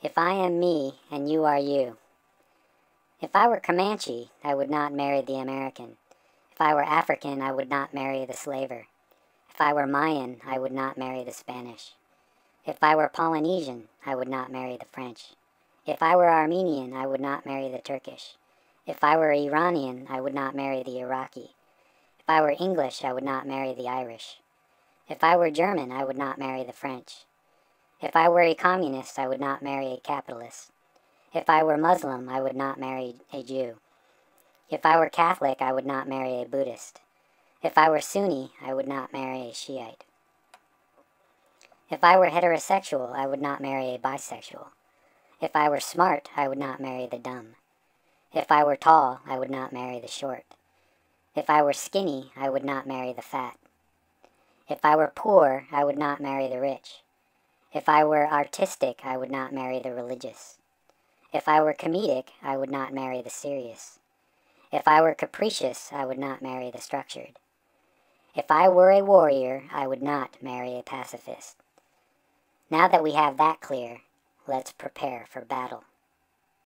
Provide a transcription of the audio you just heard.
If I am me and you are you. If I were Comanche, I would not marry the American. If I were African, I would not marry the slaver. If I were Mayan, I would not marry the Spanish. If I were Polynesian, I would not marry the French. If I were Armenian, I would not marry the Turkish. If I were Iranian, I would not marry the Iraqi. If I were English, I would not marry the Irish. If I were German, I would not marry the French. If I were a communist, I would not marry a capitalist. If I were Muslim, I would not marry a Jew. If I were Catholic, I would not marry a Buddhist. If I were Sunni, I would not marry a Shiite. If I were heterosexual, I would not marry a bisexual. If I were smart, I would not marry the dumb. If I were tall, I would not marry the short. If I were skinny, I would not marry the fat. If I were poor, I would not marry the rich. If I were artistic, I would not marry the religious. If I were comedic, I would not marry the serious. If I were capricious, I would not marry the structured. If I were a warrior, I would not marry a pacifist. Now that we have that clear, let's prepare for battle.